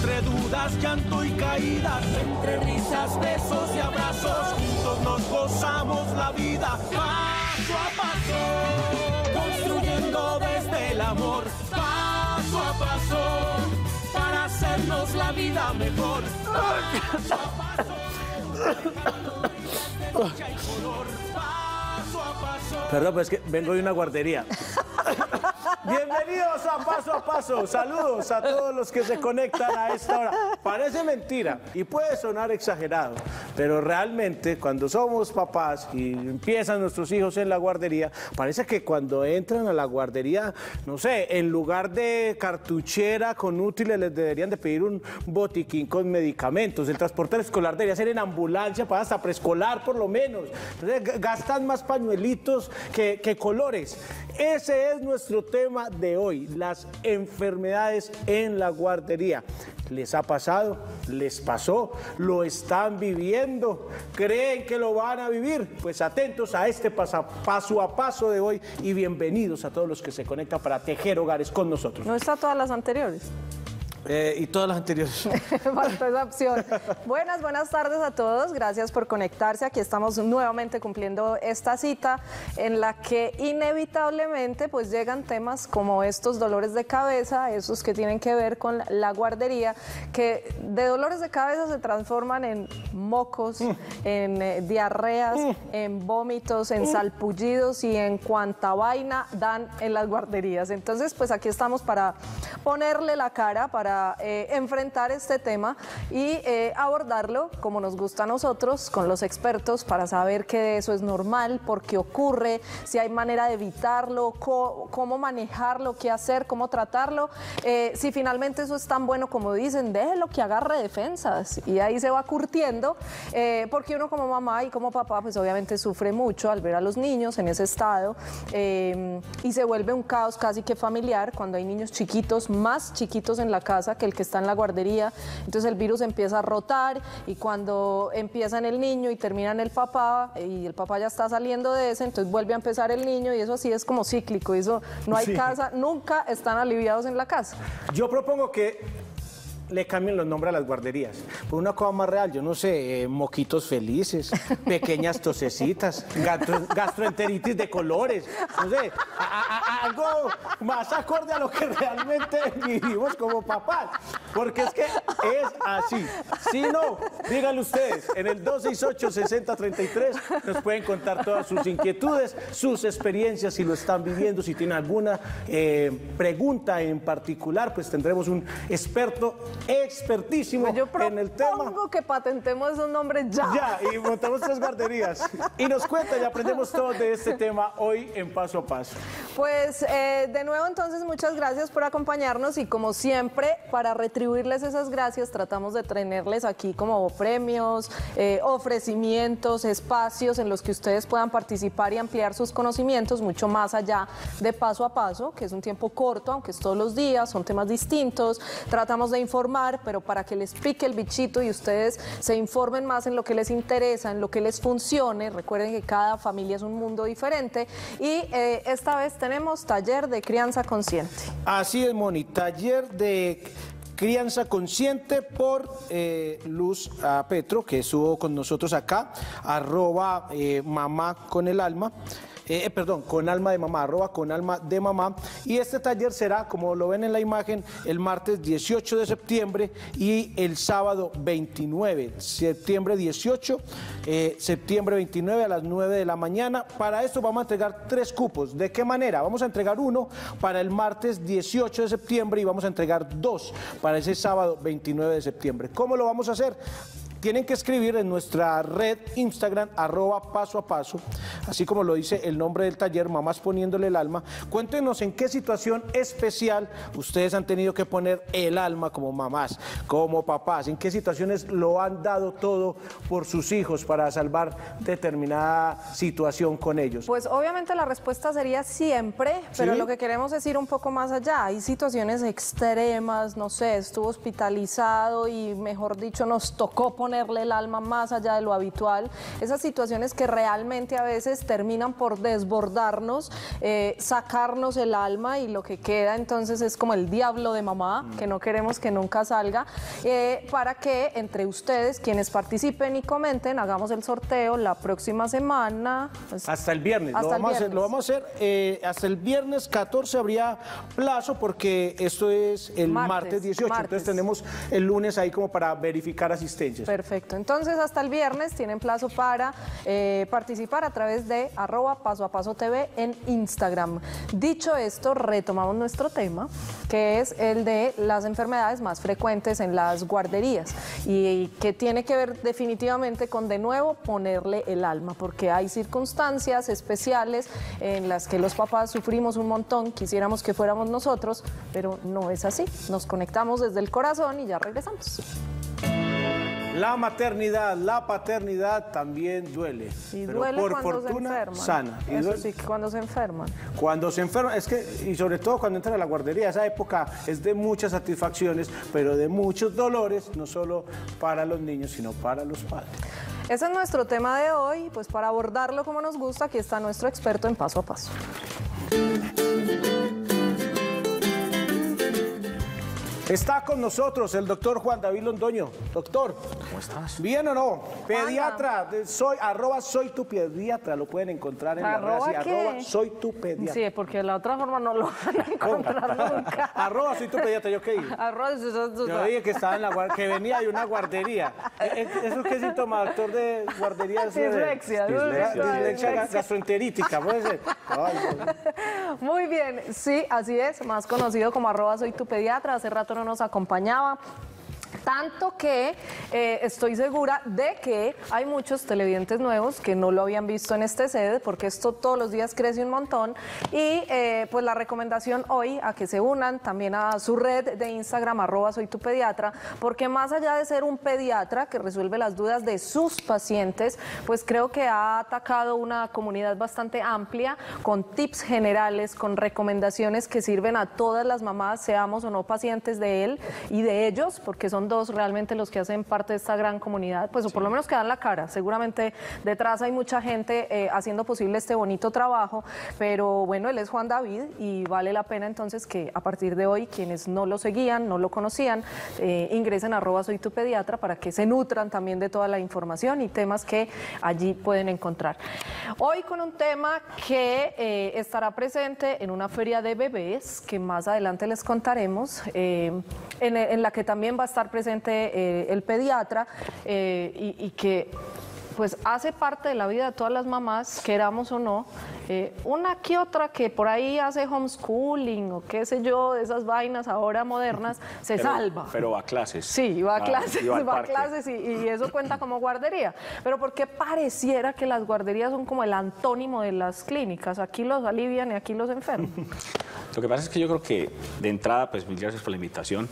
entre dudas, llanto y caídas, entre risas, besos y abrazos, juntos nos gozamos la vida paso a paso, construyendo desde el amor, paso a paso, para hacernos la vida mejor. Paso a paso, Perdón, pues es que vengo de una guardería. Bienvenidos a Paso a Paso. Saludos a todos los que se conectan a esta hora. Parece mentira y puede sonar exagerado, pero realmente cuando somos papás y empiezan nuestros hijos en la guardería, parece que cuando entran a la guardería, no sé, en lugar de cartuchera con útiles les deberían de pedir un botiquín con medicamentos. El transporte escolar debería ser en ambulancia para hasta preescolar por lo menos. Entonces, gastan más pañuelitos que, que colores. Ese es nuestro tema de hoy, las enfermedades en la guardería. ¿Les ha pasado? ¿Les pasó? ¿Lo están viviendo? ¿Creen que lo van a vivir? Pues atentos a este paso a paso de hoy y bienvenidos a todos los que se conectan para tejer hogares con nosotros. No está todas las anteriores. Eh, y todas las anteriores. Faltó esa opción. Buenas, buenas tardes a todos. Gracias por conectarse. Aquí estamos nuevamente cumpliendo esta cita en la que inevitablemente pues llegan temas como estos dolores de cabeza, esos que tienen que ver con la guardería, que de dolores de cabeza se transforman en mocos, en eh, diarreas, en vómitos, en salpullidos y en cuanta vaina dan en las guarderías. Entonces, pues aquí estamos para ponerle la cara, para eh, enfrentar este tema y eh, abordarlo como nos gusta a nosotros, con los expertos, para saber que eso es normal, por qué ocurre, si hay manera de evitarlo, cómo manejarlo, qué hacer, cómo tratarlo. Eh, si finalmente eso es tan bueno como dicen, déjelo que agarre defensas y ahí se va curtiendo, porque uno como mamá y como papá, pues obviamente sufre mucho al ver a los niños en ese estado y se vuelve un caos casi que familiar cuando hay niños chiquitos, más chiquitos en la casa que el que está en la guardería. Entonces el virus empieza a rotar y cuando empieza en el niño y termina en el papá y el papá ya está saliendo de ese, entonces vuelve a empezar el niño y eso así es como cíclico. Eso no hay casa, nunca están aliviados en la casa. Yo propongo que le cambien los nombres a las guarderías. Por una cosa más real, yo no sé, eh, moquitos felices, pequeñas tosecitas, gastroenteritis de colores, no sé, algo más acorde a lo que realmente vivimos como papás. Porque es que es así. Si no, díganlo ustedes, en el 268-6033 nos pueden contar todas sus inquietudes, sus experiencias, si lo están viviendo, si tienen alguna eh, pregunta en particular, pues tendremos un experto expertísimo en el tema. Que patentemos esos nombres ya. Ya, y montamos tres guarderías. Y nos cuenta y aprendemos todo de este tema hoy en Paso a Paso. Pues eh, de nuevo entonces muchas gracias por acompañarnos y como siempre para retribuirles esas gracias tratamos de tenerles aquí como premios, eh, ofrecimientos, espacios en los que ustedes puedan participar y ampliar sus conocimientos mucho más allá de paso a paso, que es un tiempo corto, aunque es todos los días, son temas distintos, tratamos de informar pero para que les pique el bichito y ustedes se informen más en lo que les interesa, en lo que les funcione. Recuerden que cada familia es un mundo diferente y eh, esta vez tenemos taller de crianza consciente. Así es, Moni, taller de crianza consciente por eh, Luz Petro, que estuvo con nosotros acá, arroba eh, mamá con el alma. Eh, eh, perdón, con alma de mamá, arroba con alma de mamá. Y este taller será, como lo ven en la imagen, el martes 18 de septiembre y el sábado 29, septiembre 18, eh, septiembre 29 a las 9 de la mañana. Para esto vamos a entregar tres cupos. ¿De qué manera? Vamos a entregar uno para el martes 18 de septiembre y vamos a entregar dos para ese sábado 29 de septiembre. ¿Cómo lo vamos a hacer? Tienen que escribir en nuestra red Instagram, arroba paso a paso, así como lo dice el nombre del taller, Mamás Poniéndole el Alma. Cuéntenos en qué situación especial ustedes han tenido que poner el alma como mamás, como papás, en qué situaciones lo han dado todo por sus hijos para salvar determinada situación con ellos. Pues obviamente la respuesta sería siempre, pero ¿Sí? lo que queremos es ir un poco más allá. Hay situaciones extremas, no sé, estuvo hospitalizado y mejor dicho nos tocó ponerle el alma más allá de lo habitual. Esas situaciones que realmente a veces terminan por desbordarnos, eh, sacarnos el alma y lo que queda entonces es como el diablo de mamá, que no queremos que nunca salga, eh, para que entre ustedes, quienes participen y comenten, hagamos el sorteo la próxima semana. pues, Hasta el viernes. Hasta lo, el vamos A hacer, lo vamos a hacer. eh, hasta el viernes 14 habría plazo porque esto es el martes, Martes, 18. martes. Entonces tenemos el lunes ahí como para verificar asistencias. Perfecto. Entonces, hasta el viernes tienen plazo para eh, participar a través de arroba paso a paso TV en Instagram. Dicho esto, retomamos nuestro tema, que es el de las enfermedades más frecuentes en las guarderías y que tiene que ver definitivamente con, de nuevo, ponerle el alma, porque hay circunstancias especiales en las que los papás sufrimos un montón, quisiéramos que fuéramos nosotros, pero no es así. Nos conectamos desde el corazón y ya regresamos. La maternidad, la paternidad también duele. Y pero duele por cuando se fortuna enferman. sana. Y Eso duele- sí, cuando se enferman. Cuando se enferma, es que, y sobre todo cuando entra a la guardería, esa época es de muchas satisfacciones, pero de muchos dolores, no solo para los niños, sino para los padres. Ese es nuestro tema de hoy, pues para abordarlo como nos gusta, aquí está nuestro experto en paso a paso. Está con nosotros el doctor Juan David Londoño. Doctor, ¿Cómo estás? ¿bien o no? Pediatra, de soy, arroba soy tu pediatra, lo pueden encontrar en la red, ¿Arroba así, qué? arroba soy tu pediatra. Sí, porque de la otra forma no lo van a encontrar nunca. arroba soy tu pediatra, ¿yo qué dije? Arroz, eso, eso, Yo dije que estaba en la que venía de una guardería. Eh, eh, ¿Eso qué síntoma, doctor de guardería? Dislexia, Dislexia, gastroenterítica, puede ser. Muy bien, sí, así es, más conocido como arroba soy tu pediatra, hace rato no nos acompañaba. Tanto que eh, estoy segura de que hay muchos televidentes nuevos que no lo habían visto en este sede, porque esto todos los días crece un montón. Y eh, pues la recomendación hoy a que se unan también a su red de Instagram, arroba soy tu pediatra, porque más allá de ser un pediatra que resuelve las dudas de sus pacientes, pues creo que ha atacado una comunidad bastante amplia con tips generales, con recomendaciones que sirven a todas las mamás, seamos o no pacientes de él y de ellos, porque son dos realmente los que hacen parte de esta gran comunidad, pues o por lo menos que dan la cara. Seguramente detrás hay mucha gente eh, haciendo posible este bonito trabajo, pero bueno, él es Juan David y vale la pena entonces que a partir de hoy quienes no lo seguían, no lo conocían, eh, ingresen a arroba soy tu pediatra para que se nutran también de toda la información y temas que allí pueden encontrar. Hoy con un tema que eh, estará presente en una feria de bebés que más adelante les contaremos, en, en la que también va a estar presente eh, el pediatra eh, y, y que pues hace parte de la vida de todas las mamás, queramos o no, eh, una que otra que por ahí hace homeschooling o qué sé yo, de esas vainas ahora modernas, se Pero- salva. Pero va a clases. Sí, va a clases, y va a clases y, y eso cuenta como guardería. Pero ¿por qué pareciera que las guarderías son como el antónimo de las clínicas? Aquí los alivian y aquí los enferman. Lo que pasa es que yo creo que de entrada, pues mil gracias por la invitación.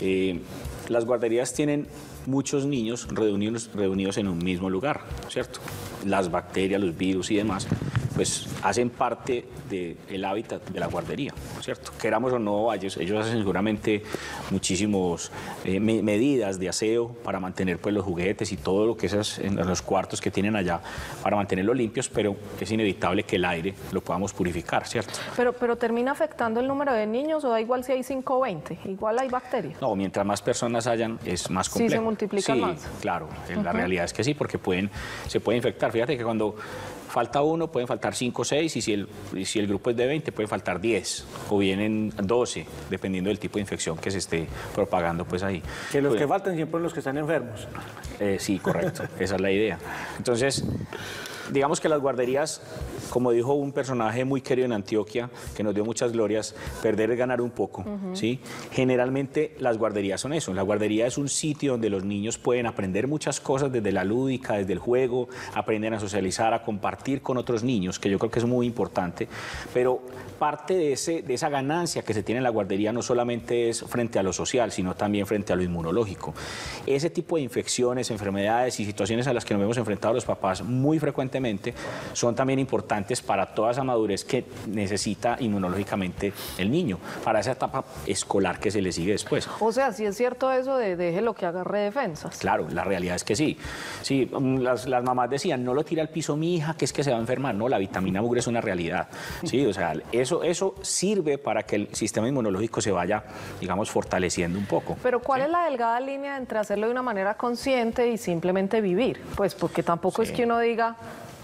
Eh, las guarderías tienen muchos niños reunidos, reunidos en un mismo lugar, ¿cierto? Las bacterias, los virus y demás, pues hacen parte del hábitat de la guardería, ¿cierto? Queramos o no, ellos, ellos hacen seguramente muchísimas medidas de aseo para mantener pues, los juguetes y todo lo que esas en los cuartos que tienen allá para mantenerlos limpios, pero es inevitable que el aire lo podamos purificar, ¿cierto? Pero, pero termina afectando el número de niños o da igual si hay 5 o 20, igual hay bacterias. No, mientras más personas hayan, es más Sí, complejo. se multiplican Sí, más. claro. eh, La realidad es que sí, porque pueden, se puede infectar. Fíjate que cuando falta uno, pueden faltar cinco o seis, y si, el, y si el grupo es de 20, puede faltar 10, o vienen 12, dependiendo del tipo de infección que se esté propagando pues ahí. Que los Pues, que faltan siempre son los que están enfermos. eh, sí, correcto. Esa es la idea. Entonces, digamos que las guarderías, como dijo un personaje muy querido en Antioquia, que nos dio muchas glorias, perder es ganar un poco, ¿sí? Generalmente las guarderías son eso. La guardería es un sitio donde los niños pueden aprender muchas cosas desde la lúdica, desde el juego, aprenden a socializar, a compartir con otros niños, que yo creo que es muy importante. Pero parte de, ese, de esa ganancia que se tiene en la guardería no solamente es frente a lo social, sino también frente a lo inmunológico. Ese tipo de infecciones, enfermedades y situaciones a las que nos hemos enfrentado los papás muy frecuentemente son también importantes para toda esa madurez que necesita inmunológicamente el niño, para esa etapa escolar que se le sigue después. O sea, si es cierto eso de deje lo que agarre defensas. Claro, la realidad es que sí. Sí, mm, las, las mamás decían, no lo tira al piso mi hija, que es que se va a enfermar. No, la vitamina mugre es una realidad. Sí, o sea, eso, eso sirve para que el sistema inmunológico se vaya, digamos, fortaleciendo un poco. Pero ¿cuál es la delgada línea entre hacerlo de una manera consciente y simplemente vivir? Pues porque tampoco es que uno diga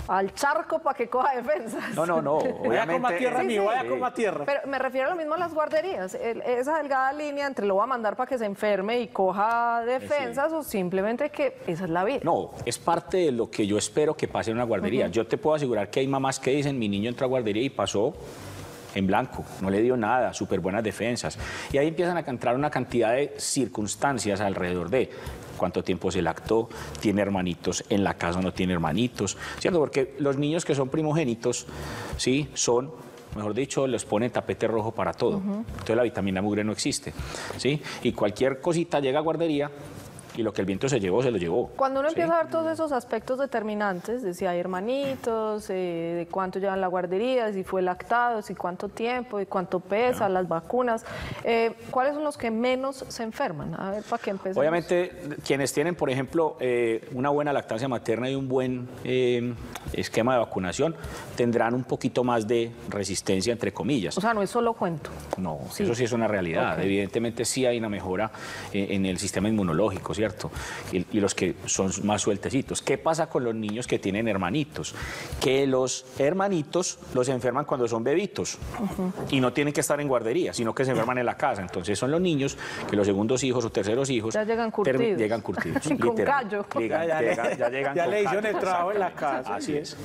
al charco para que coja defensas. No, no, no. Vaya a tierra Sí, mío, sí. vaya como a tierra. Pero me refiero a lo mismo a las guarderías. El- esa delgada línea entre lo va a mandar para que se enferme y coja defensas o simplemente que esa es la vida. No, es parte de lo que yo espero que pase en una guardería. Yo te puedo asegurar que hay mamás que dicen, mi niño entró a guardería y pasó en blanco, no le dio nada, súper buenas defensas. Y ahí empiezan a entrar una cantidad de circunstancias alrededor de cuánto tiempo se lactó, tiene hermanitos en la casa, o no tiene hermanitos, ¿cierto? Porque los niños que son primogénitos, sí, son mejor dicho, les ponen tapete rojo para todo. Entonces la vitamina mugre no existe, ¿sí? Y cualquier cosita llega a guardería y lo que el viento se llevó, se lo llevó. Cuando uno ¿sí? empieza a ver todos esos aspectos determinantes, de si hay hermanitos, eh, de cuánto llevan la guardería, de si fue lactado, si cuánto tiempo, de cuánto pesa, las vacunas, eh, ¿cuáles son los que menos se enferman? A ver, para que empecemos. Obviamente, quienes tienen, por ejemplo, eh, una buena lactancia materna y un buen eh, esquema de vacunación, tendrán un poquito más de resistencia, entre comillas. O sea, no es solo cuento. No, Sí. eso sí es una realidad. Evidentemente sí hay una mejora en el sistema inmunológico, ¿cierto? Y, y los que son más sueltecitos. ¿Qué pasa con los niños que tienen hermanitos? Que los hermanitos los enferman cuando son bebitos y no tienen que estar en guardería, sino que se enferman en la casa. Entonces son los niños que los segundos hijos o terceros hijos Ya llegan curtidos. llegan curtidos. Con literal. callo. Llegan- Ya, ya, llegan- ya llegan ya con le hicieron el trabajo en la casa. Así es.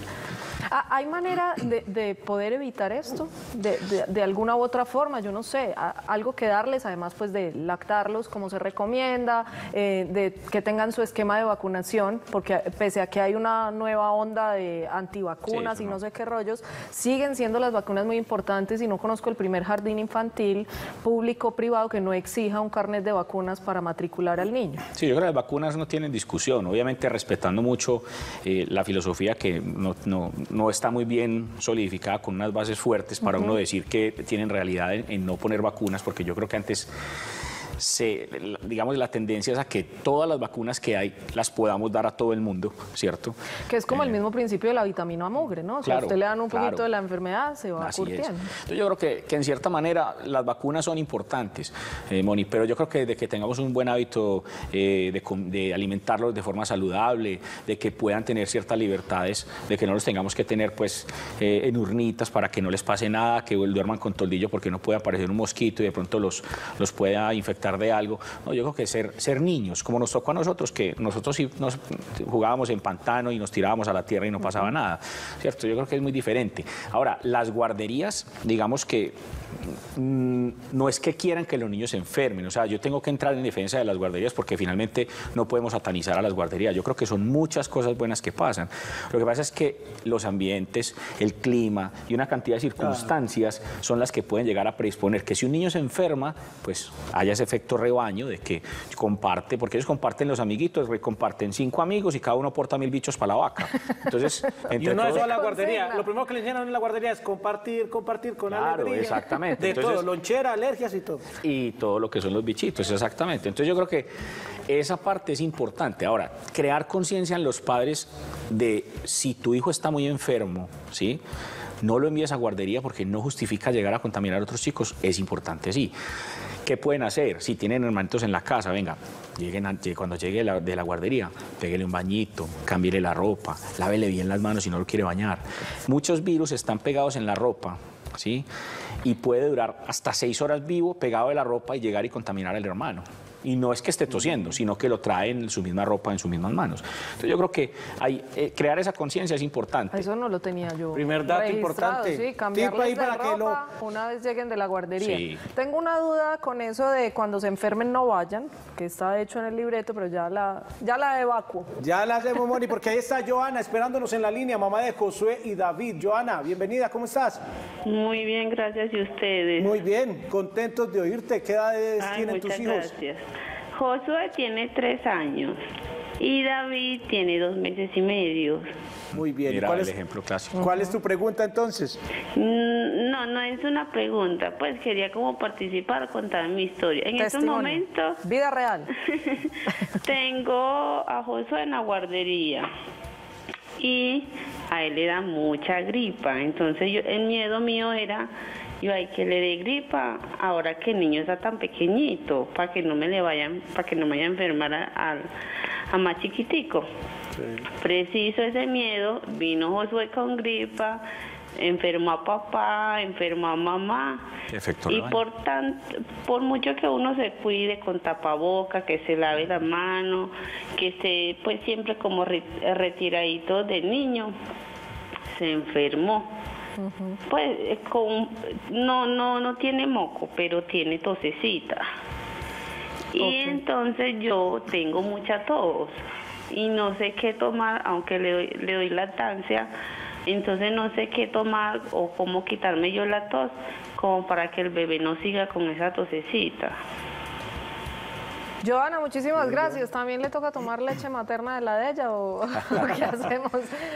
Ah, ¿Hay manera de, de poder evitar esto? De, de- de alguna u otra forma, yo no sé, a- algo que darles, además pues de lactarlos como se recomienda, eh, de que tengan su esquema de vacunación, porque pese a que hay una nueva onda de antivacunas Sí, y no sé qué rollos, siguen siendo las vacunas muy importantes. Y no conozco el primer jardín infantil público o privado que no exija un carnet de vacunas para matricular al niño. Sí, yo creo que las vacunas no tienen discusión, obviamente respetando mucho eh, la filosofía que no, no- no está muy bien solidificada con unas bases fuertes para uno decir que tienen realidad en, en no poner vacunas, porque yo creo que antes se, digamos, la tendencia es a que todas las vacunas que hay las podamos dar a todo el mundo, ¿cierto? Que es como el mismo principio de la vitamina mugre, ¿no? Si a Eh. claro, usted le dan un poquito claro. de la enfermedad, se va Así curtiendo. Entonces yo creo que, que en cierta manera las vacunas son importantes, eh, Moni, pero yo creo que de que tengamos un buen hábito eh, de alimentarlos de forma saludable, de que puedan tener ciertas libertades, de que no los tengamos que tener pues eh, en urnitas para que no les pase nada, que duerman con toldillo porque no puede aparecer un mosquito y de pronto los, los pueda infectar de algo. No, yo creo que ser, ser niños, como nos tocó a nosotros, que nosotros sí nos jugábamos en pantano y nos tirábamos a la tierra y no pasaba nada, ¿cierto? Yo creo que es muy diferente. Ahora, las guarderías, digamos que mm, no es que quieran que los niños se enfermen, o sea, yo tengo que entrar en defensa de las guarderías porque finalmente no podemos satanizar a las guarderías. Yo creo que son muchas cosas buenas que pasan. Lo que pasa es que los ambientes, el clima y una cantidad de circunstancias son las que pueden llegar a predisponer que si un niño se enferma, pues haya ese efecto rebaño de que comparte, porque ellos comparten los amiguitos, comparten cinco amigos y cada uno porta mil bichos para la vaca. Entonces, Y entre uno de todos- eso a la guardería. Lo primero que le enseñaron en la guardería es compartir, compartir con Claro, alegría. exactamente. De Entonces- todo, lonchera, alergias y todo. y todo lo que son los bichitos, exactamente. Entonces yo creo que esa parte es importante. Ahora, crear conciencia en los padres de si tu hijo está muy enfermo, ¿sí? No lo envíes a guardería porque no justifica llegar a contaminar a otros chicos, es importante, sí. ¿Qué pueden hacer? Si tienen hermanitos en la casa, venga, lleguen cuando llegue de la guardería, pégale un bañito, cámbiele la ropa, lávele bien las manos si no lo quiere bañar. Muchos virus están pegados en la ropa, ¿sí? Y puede durar hasta seis horas vivo pegado de la ropa y llegar y contaminar al hermano. Y no es que esté tosiendo, sino que lo trae en su misma ropa, en sus mismas manos. Entonces yo creo que hay, eh, crear esa conciencia es importante. Eso no lo tenía yo. Primer dato importante. Sí, cambiarles ahí de para que lo- ropa una vez lleguen de la guardería. Sí. Tengo una duda con eso de cuando se enfermen no vayan, que está hecho en el libreto, pero ya la, ya la evacuo. Ya la hacemos, Moni, porque ahí está Joana esperándonos en la línea, mamá de Josué y David. Joana, bienvenida, ¿cómo estás? Muy bien, gracias. ¿Y ustedes? Muy bien, contentos de oírte. ¿Qué edades Ay, tienen tus hijos? gracias. Josué tiene tres años y David tiene dos meses y medio. Muy bien. Mira ¿Cuál el es, ejemplo clásico. ¿Cuál es tu pregunta entonces? Mm, No, no es una pregunta, pues quería como participar, contar mi historia. En estos Testimonio. momentos Vida real. tengo a Josué en la guardería y a él le da mucha gripa. Entonces yo, el miedo mío era, yo hay que le dé gripa ahora que el niño está tan pequeñito, para que no me le vayan, para que no me vaya a enfermar a, a- a más chiquitico. Preciso ese miedo, vino Josué con gripa, enfermó a papá, enfermó a mamá. Y por tanto, por mucho que uno se cuide con tapaboca, que se lave la mano, que esté pues siempre como re- retiradito del niño, se enfermó. Pues eh, con no no no tiene moco, pero tiene tosecita. Y entonces yo tengo mucha tos y no sé qué tomar, aunque le doy, le doy lactancia, entonces no sé qué tomar o cómo quitarme yo la tos como para que el bebé no siga con esa tosecita. Joana, muchísimas gracias. ¿También le toca tomar leche materna de la de ella o, o qué hacemos?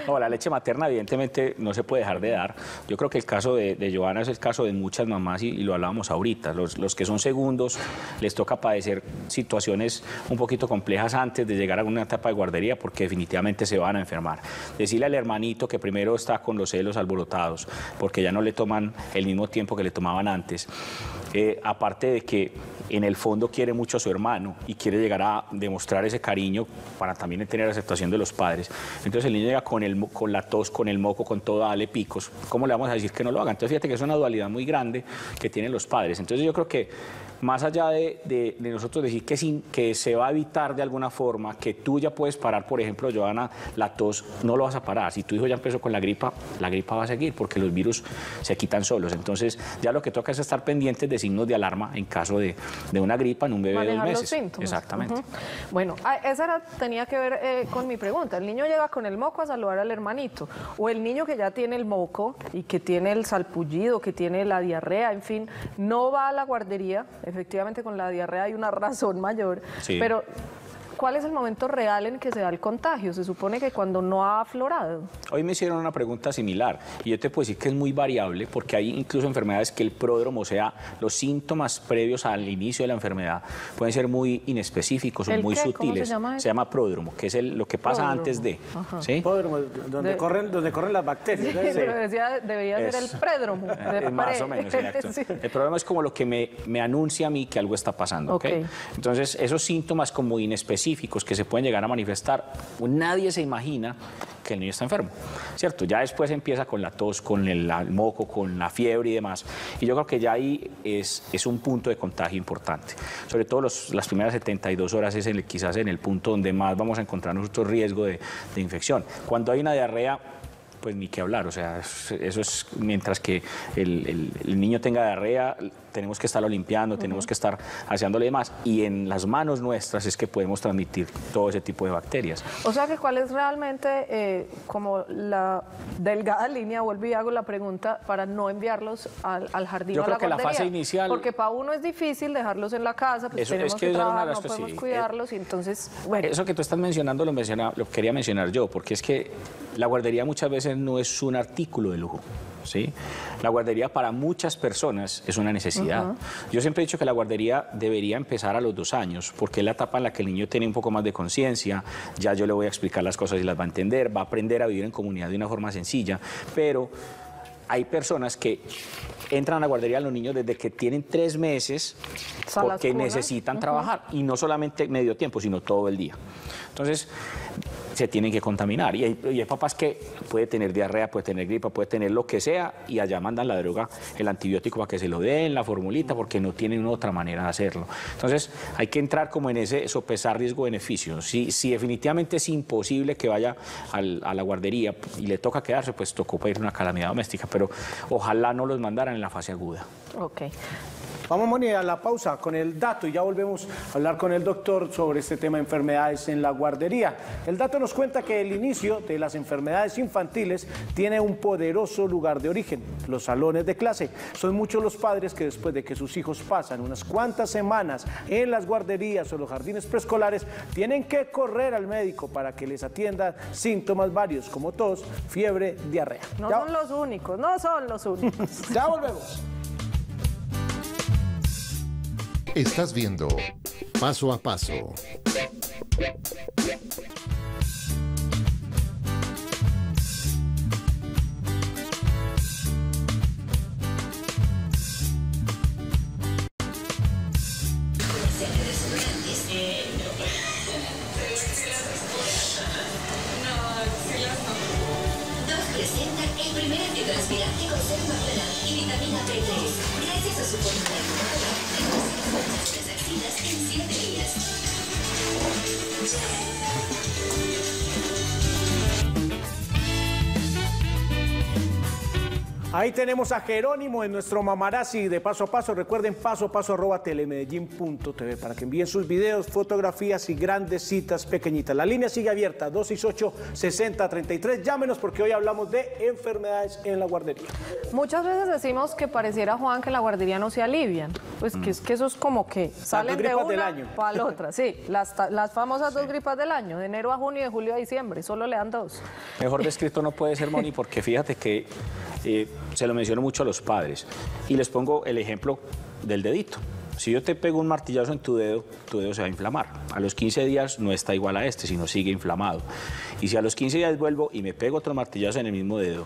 No, la leche materna evidentemente no se puede dejar de dar. Yo creo que el caso de, de Joana es el caso de muchas mamás y, y lo hablábamos ahorita. Los, los que son segundos les toca padecer situaciones un poquito complejas antes de llegar a una etapa de guardería porque definitivamente se van a enfermar. Decirle al hermanito que primero está con los celos alborotados porque ya no le toman el mismo tiempo que le tomaban antes. Eh, aparte de que en el fondo quiere mucho a su hermano y quiere llegar a demostrar ese cariño para también tener aceptación de los padres. Entonces el niño llega con, el, con la tos, con el moco, con todo, dale picos. ¿Cómo le vamos a decir que no lo haga? Entonces fíjate que es una dualidad muy grande que tienen los padres. Entonces yo creo que más allá de, de- de nosotros decir que, sin, que se va a evitar de alguna forma, que tú ya puedes parar, por ejemplo, Joana, la tos, no lo vas a parar. Si tu hijo ya empezó con la gripa, la gripa va a seguir porque los virus se quitan solos. Entonces ya lo que toca es estar pendientes de signos de alarma en caso de, de una gripa en un bebé de dos Manejar los meses. síntomas. Exactamente. Ujú. Bueno, ah, esa era- tenía que ver eh, con mi pregunta. El niño llega con el moco a saludar al hermanito. O el niño que ya tiene el moco y que tiene el salpullido, que tiene la diarrea, en fin, no va a la guardería. Efectivamente, con la diarrea hay una razón mayor. Sí. Pero, ¿cuál es el momento real en que se da el contagio? Se supone que cuando no ha aflorado. Hoy me hicieron una pregunta similar y yo te puedo decir que es muy variable porque hay incluso enfermedades que el pródromo, o sea, los síntomas previos al inicio de la enfermedad pueden ser muy inespecíficos o ¿El muy qué? ¿Cómo sutiles. se llama eso? pródromo, que es el- lo que pasa Pródromo. antes de. ¿sí? Podromo, donde, De- corren, donde corren las bacterias. ¿no? Pero decía, debería ser Es- el prédromo. Más o menos, exacto. Sí. El problema es como lo que me, me anuncia a mí que algo está pasando. ¿ok? Ok. Entonces, esos síntomas como inespecíficos que se pueden llegar a manifestar, nadie se imagina que el niño está enfermo, ¿cierto? Ya después empieza con la tos, con el, moco, con la fiebre y demás. Y yo creo que ya ahí es, es un punto de contagio importante. Sobre todo los- las primeras 72 horas es el- quizás en el punto donde más vamos a encontrar nosotros riesgo de, infección. Cuando hay una diarrea, pues ni qué hablar, o sea, es- eso es mientras que el niño tenga diarrea, tenemos que estarlo limpiando, tenemos que estar haciéndole demás, y en las manos nuestras es que podemos transmitir todo ese tipo de bacterias. O sea que cuál es realmente eh, como la delgada línea, vuelvo y hago la pregunta, para no enviarlos al, al jardín Yo o a creo la que la fase guardería? inicial- Porque para uno es difícil dejarlos en la casa, pues Eso- es tenemos que trabajar, no podemos sí. cuidarlos, y entonces, bueno, Eso que tú estás mencionando lo, menciona- lo quería mencionar yo, porque es que la guardería muchas veces no es un artículo de lujo. ¿Sí? La guardería para muchas personas es una necesidad. Yo siempre he dicho que la guardería debería empezar a los dos años, porque es la etapa en la que el niño tiene un poco más de conciencia, ya yo le voy a explicar las cosas y las va a entender, va a aprender a vivir en comunidad de una forma sencilla, pero hay personas que entran a la guardería a los niños desde que tienen tres meses porque necesitan trabajar. Y no solamente medio tiempo, sino todo el día. Entonces, se tienen que contaminar. Y hay, y papás que puede tener diarrea, puede tener gripa, puede tener lo que sea, y allá mandan la droga, el antibiótico para que se lo den, la formulita, porque no tienen otra manera de hacerlo. Entonces, hay que entrar como en ese sopesar riesgo-beneficio. Si, si definitivamente es imposible que vaya al- a la guardería y le toca quedarse, pues tocó pedir una calamidad doméstica, pero ojalá no los mandaran en la fase aguda. Ok. Vamos, Moni, a la pausa con el dato y ya volvemos a hablar con el doctor sobre este tema de enfermedades en la guardería. El dato nos cuenta que el inicio de las enfermedades infantiles tiene un poderoso lugar de origen, los salones de clase. Son muchos los padres que después de que sus hijos pasan unas cuantas semanas en las guarderías o los jardines preescolares, tienen que correr al médico para que les atienda síntomas varios como tos, fiebre, diarrea. No ya, son los únicos, no son los únicos. ya volvemos. Estás viendo Paso a Paso. Dos presenta el primer antitranspirante con sermafenol y vitamina B3. Gracias a su innovadora, reduce las manchas de las axilas en 7 días. Ahí tenemos a Jerónimo en nuestro mamarazzi de paso a paso. Recuerden paso a paso arroba telemedellín.tv para que envíen sus videos, fotografías y grandes citas pequeñitas. La línea sigue abierta 268-6033. Llámenos porque hoy hablamos de enfermedades en la guardería. Muchas veces decimos que pareciera, Juan, que la guardería no se alivian. Pues que es que eso es como que salen de gripas del una año. para la otra. Sí, las, las famosas dos gripas del año, de enero a junio y de julio a diciembre. Solo le dan dos. Mejor descrito no puede ser, Moni, porque fíjate que eh, se lo menciono mucho a los padres. Y les pongo el ejemplo del dedito. Si yo te pego un martillazo en tu dedo, tu dedo se va a inflamar. A los 15 días no está igual a este, sino sigue inflamado. Y si a los 15 días vuelvo y me pego otro martillazo en el mismo dedo,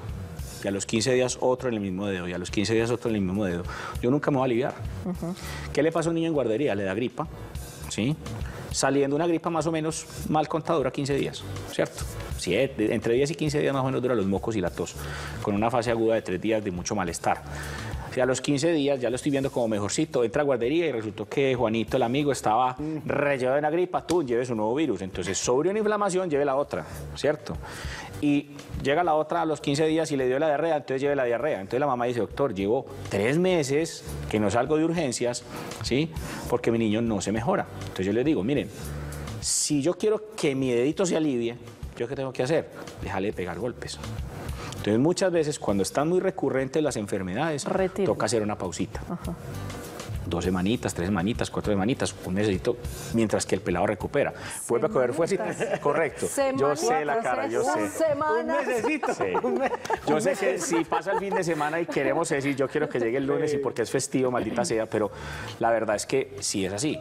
y a los 15 días otro en el mismo dedo, y a los 15 días otro en el mismo dedo, yo nunca me voy a aliviar. ¿Qué le pasa a un niño en guardería? Le da gripa, ¿sí? Saliendo una gripa más o menos mal contadora 15 días, ¿cierto? Siete- entre 10 y 15 días más o menos dura los mocos y la tos, con una fase aguda de 3 días de mucho malestar. A los 15 días ya lo estoy viendo como mejorcito, entra a guardería y resultó que Juanito, el amigo, estaba relleno de una gripa, tú lleves un nuevo virus. Entonces, sobre una inflamación, lleve la otra, ¿cierto? Y llega la otra a los 15 días y le dio la diarrea, entonces lleve la diarrea. Entonces la mamá dice, doctor, llevo tres meses que no salgo de urgencias, ¿sí? Porque mi niño no se mejora. Entonces yo les digo, miren, si yo quiero que mi dedito se alivie, ¿yo qué tengo que hacer? Déjale pegar golpes. Entonces muchas veces cuando están muy recurrentes las enfermedades, Retiro. toca hacer una pausita. Dos semanitas, tres semanitas, cuatro semanitas, un mesito, mientras que el pelado recupera. Vuelve a coger fuerza. Correcto. Yo sé la cara, yo sé. Semanas. Un mesecito. Sí. Yo sé que si pasa el fin de semana y queremos decir, yo quiero que llegue el lunes y porque es festivo, maldita sea, pero la verdad es que sí es así.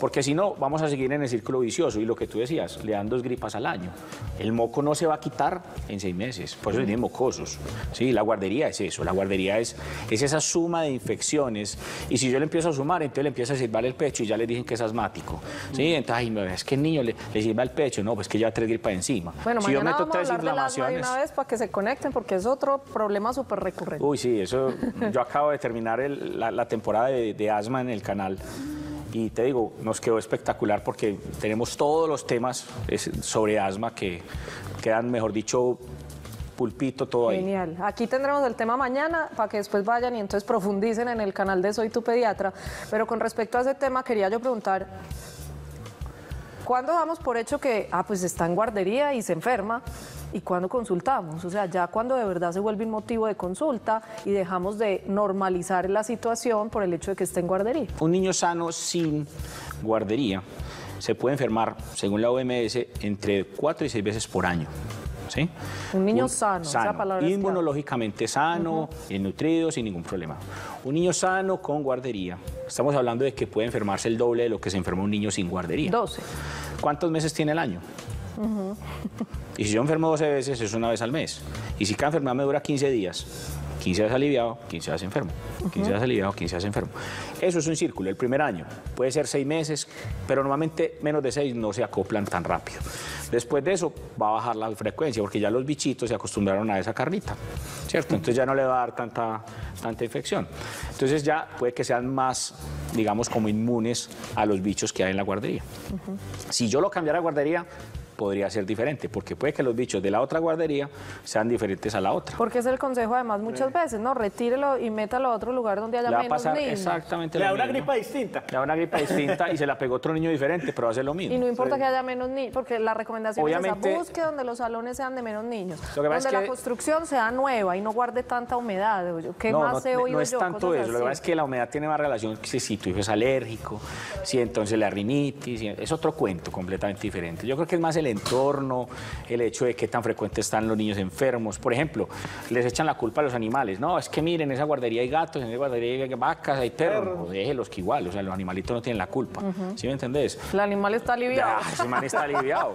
Porque si no, vamos a seguir en el círculo vicioso. Y lo que tú decías, le dan dos gripas al año. El moco no se va a quitar en seis meses. Por eso tienen mocosos. Sí, la guardería es eso. La guardería es, es esa suma de infecciones. Y si yo le empiezo a sumar, entonces le empieza a silbar el pecho y ya le dicen que es asmático. Sí, entonces, ay, no, es que el niño le, le silba el pecho. No, pues que ya tres gripas encima. Bueno, si yo meto vamos a tres del asma de inflamaciones. una vez para que se conecten porque es otro problema súper recurrente. Uy, sí, eso. Yo acabo de terminar el- la, la temporada de, de asma en el canal. Y te digo, nos quedó espectacular porque tenemos todos los temas sobre asma que quedan, mejor dicho, pulpito todo ahí. Genial. Aquí tendremos el tema mañana para que después vayan y entonces profundicen en el canal de Soy tu pediatra. Pero con respecto a ese tema quería yo preguntar, ¿cuándo damos por hecho que, ah, pues está en guardería y se enferma? ¿Y cuándo consultamos? O sea, ya cuando de verdad se vuelve un motivo de consulta y dejamos de normalizar la situación por el hecho de que esté en guardería. Un niño sano sin guardería se puede enfermar, según la OMS, entre cuatro y seis veces por año. ¿Sí? Un niño sano, esa palabra es clave. inmunológicamente sano, bien nutrido, sin ningún problema. Un niño sano con guardería. Estamos hablando de que puede enfermarse el doble de lo que se enferma un niño sin guardería. 12. ¿Cuántos meses tiene el año? Y si yo enfermo 12 veces, es una vez al mes. Y si cada enfermedad me dura 15 días, 15 días aliviado, 15 días enfermo. 15 días aliviado, 15 días enfermo. Eso es un círculo, el primer año. Puede ser seis meses, pero normalmente menos de seis no se acoplan tan rápido. Después de eso va a bajar la frecuencia, porque ya los bichitos se acostumbraron a esa carnita, ¿cierto? Entonces ya no le va a dar tanta, tanta infección. Entonces ya puede que sean más, digamos, como inmunes a los bichos que hay en la guardería. Si yo lo cambiara a guardería, podría ser diferente, porque puede que los bichos de la otra guardería sean diferentes a la otra. Porque es el consejo además muchas veces, ¿no? Retírelo y métalo a otro lugar donde haya Le va a menos pasar niños. exactamente Le da una mismo. gripa distinta. Le da una gripa distinta y se la pegó otro niño diferente, pero va a ser lo mismo. Y no importa que haya menos niños, porque la recomendación es Obviamente- esa, busque donde los salones sean de menos niños, Lo que donde es la que- construcción sea nueva y no guarde tanta humedad. ¿Qué no, más no, he no oído es yo? tanto eso. Lo que pasa es que la humedad tiene más relación que si tu hijo es alérgico, si entonces la rinitis, si- es otro cuento completamente diferente. Yo creo que es más el entorno, el hecho de qué tan frecuente están los niños enfermos. Por ejemplo, les echan la culpa a los animales. No, es que miren, en esa guardería hay gatos, en esa guardería hay vacas, hay perros. Pues déjelos que igual, o sea, los animalitos no tienen la culpa. ¿Sí me entendés? El animal está aliviado. Ya, ese man está aliviado.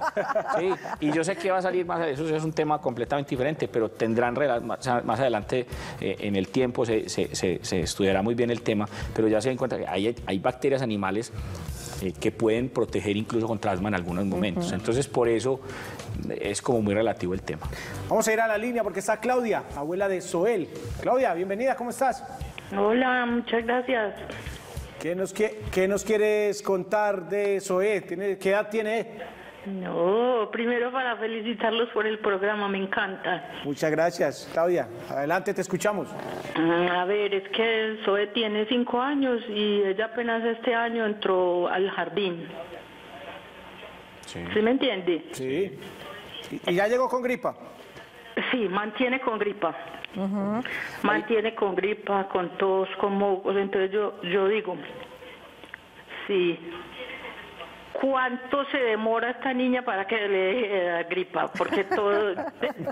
Sí, y yo sé que va a salir más, eso es un tema completamente diferente, pero tendrán más, adelante eh, en el tiempo se, se- se- se estudiará muy bien el tema, pero ya se den cuenta que hay, hay bacterias animales eh, que pueden proteger incluso contra asma en algunos momentos. Entonces, por eso es como muy relativo el tema. Vamos a ir a la línea porque está Claudia, abuela de Soel. Claudia, bienvenida, ¿cómo estás? Hola, muchas gracias. ¿Qué nos, qué, qué nos quieres contar de Soel? ¿Tiene- ¿Qué edad tiene? No, primero para felicitarlos por el programa, me encanta. Muchas gracias, Claudia. Adelante, te escuchamos. Mm, A ver, es que Zoe tiene cinco años y ella apenas este año entró al jardín. Sí. ¿Sí me entiende? Sí. ¿Y, y ya llegó con gripa? Sí, mantiene con gripa. Mantiene con gripa, con tos, con mocos. Entonces yo, yo digo, sí. ¿Cuánto se demora esta niña para que le deje de dar gripa? Porque todo, de-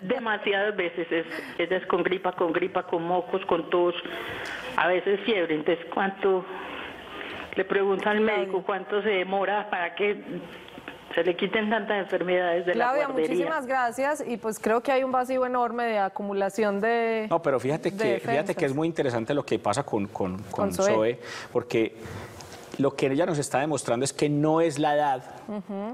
demasiadas veces es, ella es con gripa, con gripa, con mocos, con tos, a veces fiebre. Entonces, ¿cuánto? Le pregunta al médico cuánto se demora para que se le quiten tantas enfermedades de Claudia, la guardería. muchísimas gracias y pues creo que hay un vacío enorme de acumulación de... No, pero fíjate que, fíjate que es muy interesante lo que pasa con, con, con Con Zoe. Zoe, porque lo que ella nos está demostrando es que no es la edad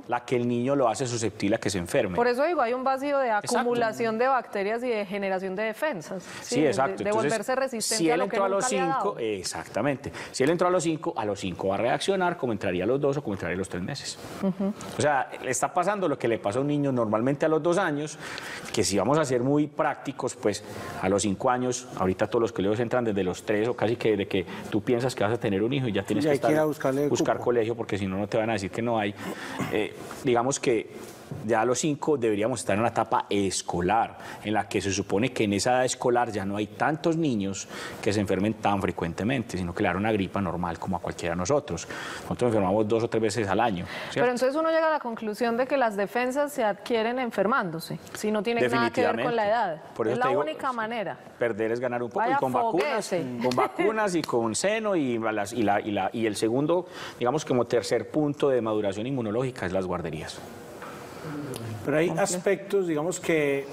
la que el niño lo hace susceptible a que se enferme. Por eso digo, hay un vacío de acumulación de bacterias y de generación de defensas. Sí, de- exacto. De, Entonces, volverse resistente si a él que entró a los cinco, exactamente. Si él entró a los cinco, a los cinco va a reaccionar como entraría a los dos o como entraría a los tres meses. O sea, le está pasando lo que le pasa a un niño normalmente a los dos años, que si vamos a ser muy prácticos, pues a los cinco años, ahorita todos los colegios entran desde los tres o casi que de que tú piensas que vas a tener un hijo y ya tienes Y que, hay que estar- ir a buscarle buscar cupo. colegio porque si no, no te van a decir que no hay. Eh, digamos que ya a los cinco deberíamos estar en una etapa escolar, en la que se supone que en esa edad escolar ya no hay tantos niños que se enfermen tan frecuentemente, sino que le dan una gripa normal como a cualquiera de nosotros. Nosotros enfermamos dos o tres veces al año. ¿cierto? Pero entonces uno llega a la conclusión de que las defensas se adquieren enfermándose, si no tiene nada que ver con la edad. Por eso es la digo, única manera. Perder es ganar un poco Vaya y con vacunas, foguete. con vacunas y con seno y, las- y, la- y la- y el segundo, digamos como tercer punto de maduración inmunológica es las guarderías. Pero hay aspectos, digamos, que,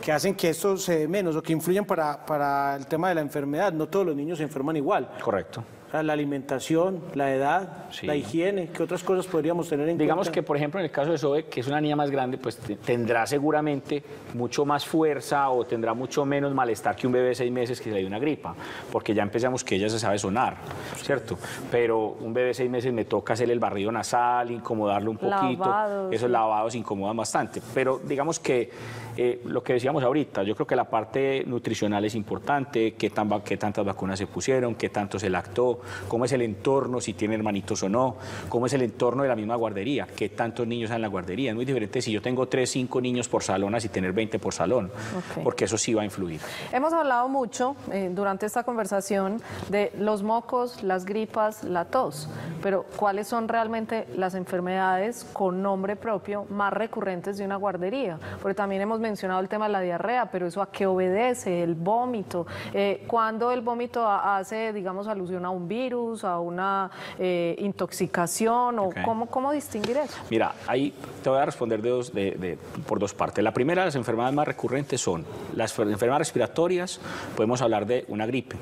que hacen que esto se dé menos o que influyen para, para el tema de la enfermedad. No todos los niños se enferman igual. Correcto. La alimentación, la edad, Sí. la higiene, ¿qué otras cosas podríamos tener en Digamos que, cuenta? por ejemplo, en el caso de Zoe, que es una niña más grande, pues te- tendrá seguramente mucho más fuerza o tendrá mucho menos malestar que un bebé de seis meses que se le dio una gripa, porque ya empezamos que ella se sabe sonar, ¿cierto? Pero un bebé de seis meses me toca hacerle el barrido nasal, incomodarlo un poquito, Lavados, esos lavados incomodan bastante. Pero digamos que eh, lo que decíamos ahorita, yo creo que la parte nutricional es importante, qué, tan, qué tantas vacunas se pusieron, qué tanto se lactó, cómo es el entorno, si tiene hermanitos o no, cómo es el entorno de la misma guardería, qué tantos niños hay en la guardería. Es muy diferente si yo tengo tres, cinco niños por salón, así tener 20 por salón, Ok. porque eso sí va a influir. Hemos hablado mucho eh, durante esta conversación de los mocos, las gripas, la tos, pero ¿cuáles son realmente las enfermedades con nombre propio más recurrentes de una guardería? Porque también hemos mencionado el tema de la diarrea, pero eso a qué obedece, el vómito, eh, cuando el vómito ha- hace, digamos, alusión a un virus, a una eh, intoxicación, o cómo, cómo distinguir eso. Mira, ahí te voy a responder de dos- de- de- por dos partes. La primera, las enfermedades más recurrentes son las fer- enfermedades respiratorias, podemos hablar de una gripe.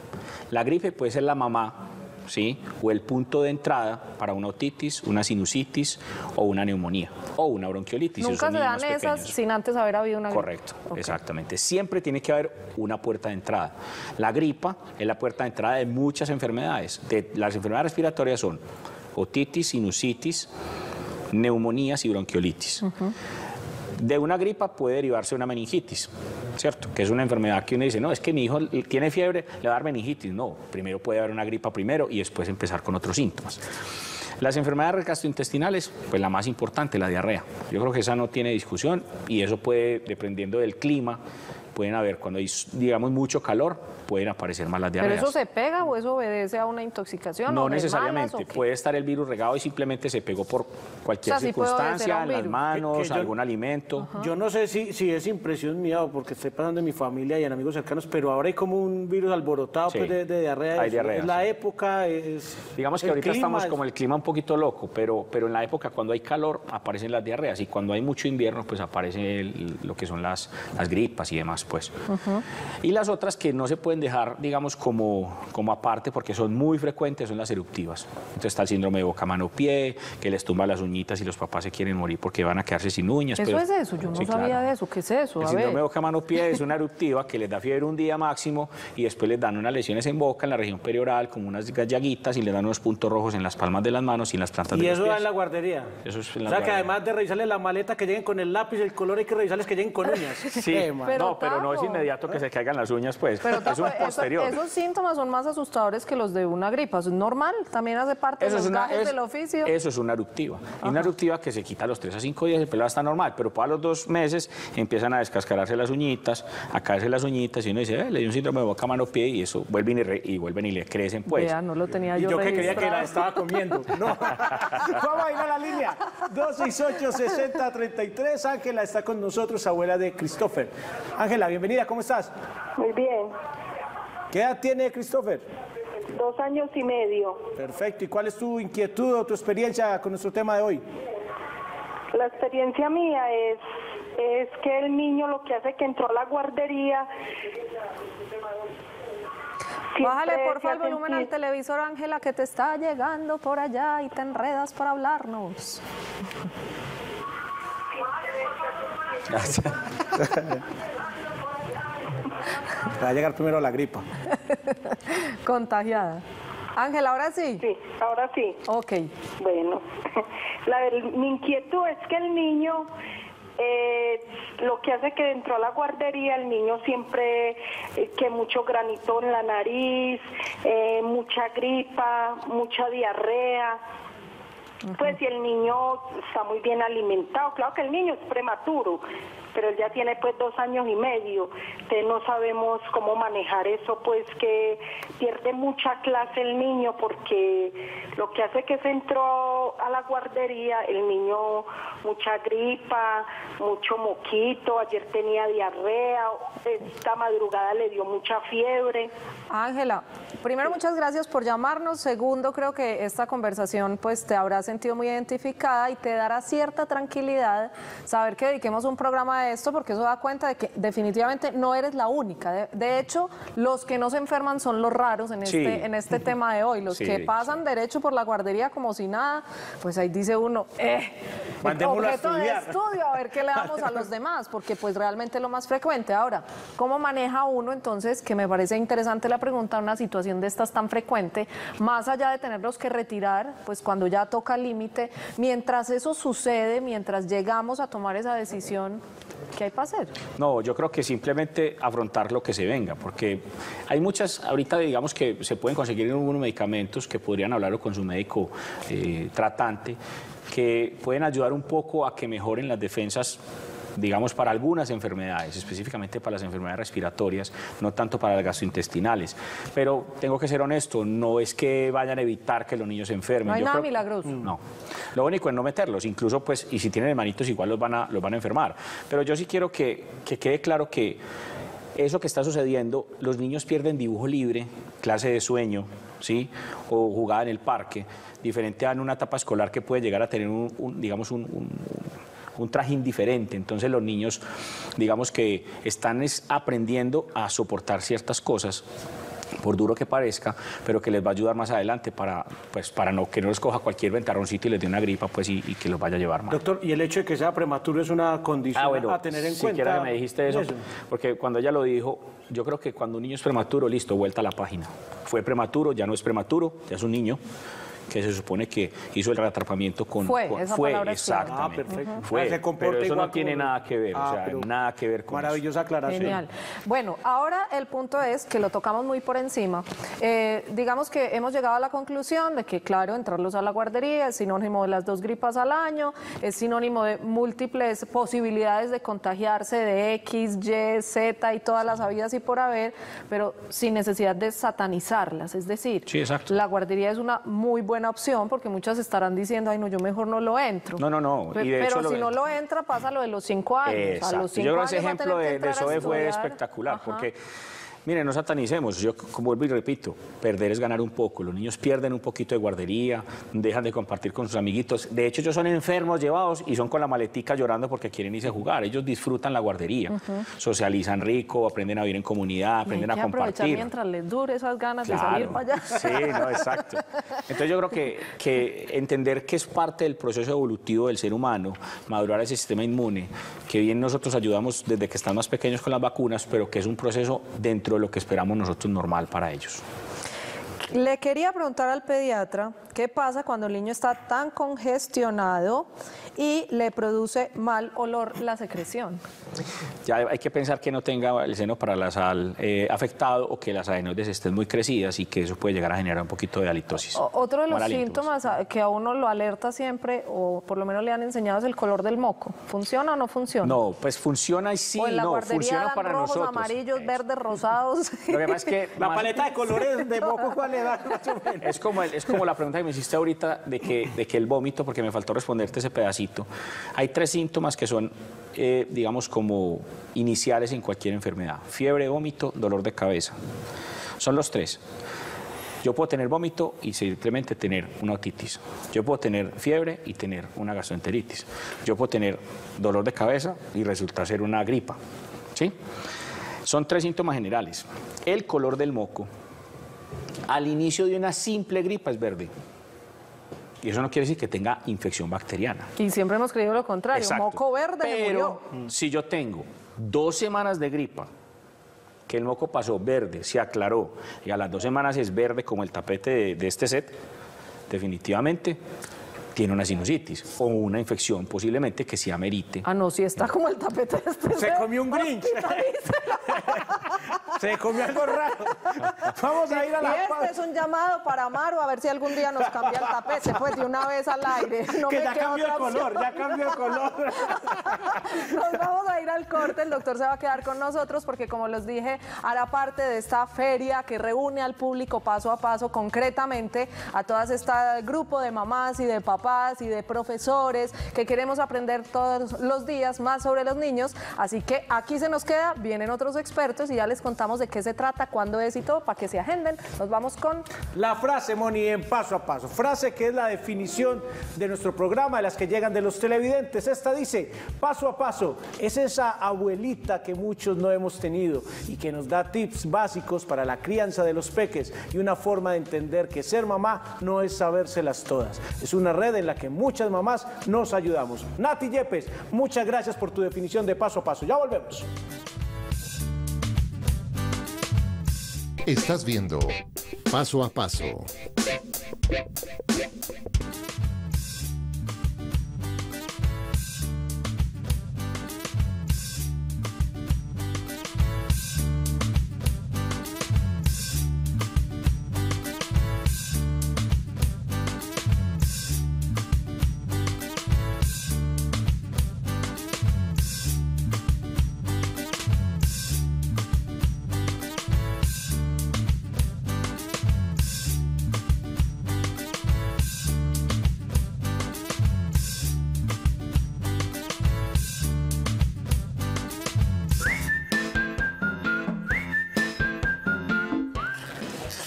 La gripe puede ser la mamá, ¿sí? O el punto de entrada para una otitis, una sinusitis o una neumonía o una bronquiolitis. Nunca se dan esas pequeños. sin antes haber habido una gripe. Correcto, exactamente. Siempre tiene que haber una puerta de entrada. La gripa es la puerta de entrada de muchas enfermedades. De, las enfermedades respiratorias son otitis, sinusitis, neumonías y bronquiolitis. De una gripa puede derivarse una meningitis, ¿cierto? Que es una enfermedad que uno dice, no, es que mi hijo tiene fiebre, le va a dar meningitis. No, primero puede haber una gripa primero y después empezar con otros síntomas. Las enfermedades gastrointestinales, pues la más importante, la diarrea. Yo creo que esa no tiene discusión y eso puede, dependiendo del clima, pueden haber, cuando hay, digamos, mucho calor, pueden aparecer más las ¿Pero diarreas. eso se pega o eso obedece a una intoxicación? No necesariamente, malas, o qué? puede estar el virus regado y simplemente se pegó por cualquier O sea, circunstancia, un en las manos, Que- que yo- algún alimento. Yo no sé si, si es impresión mía o porque estoy pasando en mi familia y en amigos cercanos, pero ahora hay como un virus alborotado Sí. pues, de, de diarrea. Hay diarrea, Es la sí. época, es. Digamos que ahorita estamos es- como el clima un poquito loco, pero, pero en la época cuando hay calor aparecen las diarreas y cuando hay mucho invierno pues aparece el- lo que son las, las gripas y demás pues. Y las otras que no se pueden dejar digamos como, como aparte porque son muy frecuentes son las eruptivas. Entonces está el síndrome de boca mano pie, que les tumba las uñitas y los papás se quieren morir porque van a quedarse sin uñas. Eso pero- es eso, yo no Sí, sabía claro. de eso. ¿Qué es eso? El A síndrome de boca mano pie es una eruptiva que les da fiebre un día máximo y después les dan unas lesiones en boca, en la región perioral, como unas llaguitas y le dan unos puntos rojos en las palmas de las manos y en las plantas Y de los eso va pies. en la guardería. Eso es en o sea que además de revisarles la maleta que lleguen con el lápiz, el color, hay que revisarles que lleguen con uñas. Sí, Eh, man. Pero no, pero no es inmediato que se caigan las uñas, pues. Pero es eso- posterior. esos síntomas son más asustadores que los de una gripa. ¿Es normal? ¿También hace parte de los es- del oficio? eso es una eruptiva. Y una eruptiva que se quita a los 3 a 5 días, el pelado está normal, pero para los dos meses empiezan a descascararse las uñitas, a caerse las uñitas y uno dice, eh, le dio un síndrome de boca, mano, pie y eso vuelven y, re- y vuelven y le crecen, pues. Vea, no lo tenía Y yo, yo que creía que la estaba comiendo. No. Vamos a ir a la línea. 268-6033. Ángela está con nosotros, abuela de Christopher. Ángela, bienvenida, ¿cómo estás? Muy bien, ¿Qué edad tiene Christopher? dos años y medio. Perfecto. ¿Y cuál es tu inquietud o tu experiencia con nuestro tema de hoy? La experiencia mía es, es que el niño lo que hace que entró a la guardería... Bájale por favor el volumen al televisor, Ángela, que te está llegando por allá y te enredas para hablarnos. Va a llegar primero la gripa. Contagiada. Ángela, ahora sí. Sí, ahora sí. Ok. Bueno, la, el- mi inquietud es que el niño, eh, lo que hace que entró a la guardería, el niño siempre, eh, que mucho granito en la nariz, eh, mucha gripa, mucha diarrea. Pues si el niño está muy bien alimentado, claro que el niño es prematuro, pero él ya tiene pues dos años y medio, no sabemos cómo manejar eso, pues que pierde mucha clase el niño porque lo que hace que se entró a la guardería, el niño mucha gripa, mucho moquito, ayer tenía diarrea, esta madrugada le dio mucha fiebre. Ángela, primero muchas gracias por llamarnos. Segundo, creo que esta conversación pues te habrá sentido muy identificada y te dará cierta tranquilidad saber que dediquemos un programa a esto porque eso da cuenta de que definitivamente no eres la única. De, de hecho, los que no se enferman son los raros en Sí. este, en este tema de hoy. Los Sí, que sí. pasan derecho por la guardería como si nada, pues ahí dice uno, eh, a objeto de estudio, a ver qué le damos a los demás, porque pues realmente es lo más frecuente. Ahora, ¿cómo maneja uno entonces, que me parece interesante la pregunta, una situación de estas tan frecuente, más allá de tenerlos que retirar, pues cuando ya toca límite, mientras eso sucede, mientras llegamos a tomar esa decisión, ¿qué hay para hacer? No, yo creo que simplemente afrontar lo que se venga, porque hay muchas, ahorita digamos que se pueden conseguir algunos medicamentos que podrían hablarlo con su médico eh, tratante, que pueden ayudar un poco a que mejoren las defensas digamos, para algunas enfermedades, específicamente para las enfermedades respiratorias, no tanto para las gastrointestinales. Pero tengo que ser honesto, no es que vayan a evitar que los niños se enfermen. No hay Yo nada creo- milagroso. No. Lo único es no meterlos, incluso pues, y si tienen hermanitos igual los van a, los van a enfermar. Pero yo sí quiero que, que quede claro que eso que está sucediendo, los niños pierden dibujo libre, clase de sueño, ¿sí? O jugada en el parque, diferente a en una etapa escolar que puede llegar a tener un, un, digamos, un, un- un trajín diferente. Entonces los niños, digamos que están es aprendiendo a soportar ciertas cosas por duro que parezca, pero que les va a ayudar más adelante para, pues, para no, que no les coja cualquier ventarroncito y les dé una gripa pues, y, y que los vaya a llevar mal. Doctor, y el hecho de que sea prematuro es una condición Ah, bueno, a tener en siquiera cuenta. que me dijiste eso, porque cuando ella lo dijo, yo creo que cuando un niño es prematuro, listo, vuelta a la página. Fue prematuro, ya no es prematuro, ya es un niño que se supone que hizo el reatrapamiento con... Fue, con- esa fue, exactamente. Ah, perfecto. Fue, Se comporta pero eso no tiene como- nada que ver, Ah, o sea, pero nada que ver con eso. Maravillosa aclaración. Genial. Bueno, ahora el punto es que lo tocamos muy por encima. Eh, digamos que hemos llegado a la conclusión de que, claro, entrarlos a la guardería es sinónimo de las dos gripas al año, es sinónimo de múltiples posibilidades de contagiarse de X, Y, Z y todas las habidas y por haber, pero sin necesidad de satanizarlas. Es decir, Sí, exacto. la guardería es una muy buena opción porque muchas estarán diciendo, ay, no, yo mejor no lo entro. No, no, no, Pe- y de pero hecho si no lo entra, pasa lo de los cinco años. A los cinco Yo creo que ese ejemplo de, de Zoe fue espectacular, Ajá. porque, miren, no satanicemos, yo como vuelvo y repito, perder es ganar un poco, los niños pierden un poquito de guardería, dejan de compartir con sus amiguitos, de hecho ellos son enfermos llevados y son con la maletica llorando porque quieren irse a jugar, ellos disfrutan la guardería, socializan rico, aprenden a vivir en comunidad, aprenden a compartir. mientras les dure esas ganas de salir para allá. Sí, no, exacto. Entonces yo creo que, que entender que es parte del proceso evolutivo del ser humano, madurar ese sistema inmune, que bien nosotros ayudamos desde que están más pequeños con las vacunas, pero que es un proceso dentro de lo que esperamos nosotros normal para ellos. Le quería preguntar al pediatra qué pasa cuando el niño está tan congestionado y le produce mal olor la secreción. Ya hay que pensar que no tenga el seno paranasal eh, afectado o que las adenoides estén muy crecidas y que eso puede llegar a generar un poquito de halitosis. O- Otro de los síntomas a- que a uno lo alerta siempre, o por lo menos le han enseñado, es el color del moco. ¿Funciona o no funciona? No, pues funciona y sí, o en la no, guardería funciona dan para rojos, nosotros. amarillos, verdes, rosados. Lo que pasa es que La paleta de colores de moco, ¿cuál Es como, el- es como la pregunta que me hiciste ahorita de que, de que el vómito, porque me faltó responderte ese pedacito. Hay tres síntomas que son, eh, digamos, como iniciales en cualquier enfermedad. Fiebre, vómito, dolor de cabeza. Son los tres. Yo puedo tener vómito y simplemente tener una otitis. Yo puedo tener fiebre y tener una gastroenteritis. Yo puedo tener dolor de cabeza y resulta ser una gripa. ¿Sí? Son tres síntomas generales. El color del moco, al inicio de una simple gripa es verde. Y eso no quiere decir que tenga infección bacteriana. y siempre hemos creído lo contrario. Exacto. Moco verde Pero murió. si yo tengo dos semanas de gripa, que el moco pasó verde, se aclaró, y a las dos semanas es verde como el tapete de, de este set, definitivamente tiene una sinusitis o una infección posiblemente que sí amerite. Ah, no, si está como el tapete de este Se comió un Grinch. Se comió algo raro. Vamos a ir a Y la este pausa. es un llamado para Amaro a ver si algún día nos cambia el tapete, pues de una vez al aire. No que me ya cambió el color, ya cambió el color. Nos vamos a ir al corte, el doctor se va a quedar con nosotros porque como les dije, hará parte de esta feria que reúne al público paso a paso, concretamente a todas este grupo de mamás y de papás y de profesores que queremos aprender todos los días más sobre los niños. Así que aquí se nos queda, vienen otros expertos y ya les contamos de qué se trata, cuándo es y todo, para que se agenden. Nos vamos con La frase, Moni, en paso a paso. Frase que es la definición de nuestro programa, de las que llegan de los televidentes. Esta dice, paso a paso, es esa abuelita que muchos no hemos tenido y que nos da tips básicos para la crianza de los peques y una forma de entender que ser mamá no es sabérselas todas. Es una red en la que muchas mamás nos ayudamos. Nati Yepes, muchas gracias por tu definición de paso a paso. Ya volvemos. Estás viendo Paso a Paso.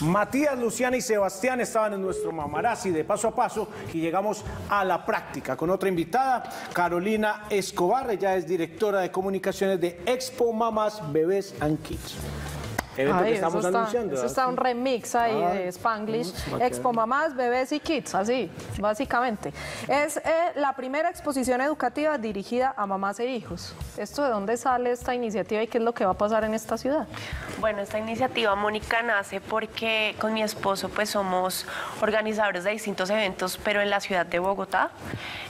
Matías, Luciana y Sebastián estaban en nuestro mamarazzi de paso a paso y llegamos a la práctica con otra invitada, Carolina Escobar. Ella es directora de comunicaciones de Expo Mamás, Bebés and Kids. Evento Ay, que estamos eso está, anunciando. eso está un remix ahí Ay, de Spanglish. mm. Expo Mamás, Bebés y Kids, así, básicamente. Es eh, la primera exposición educativa dirigida a mamás e hijos. ¿Esto de dónde sale esta iniciativa y qué es lo que va a pasar en esta ciudad? Bueno, esta iniciativa, Mónica, nace porque con mi esposo pues somos organizadores de distintos eventos, pero en la ciudad de Bogotá.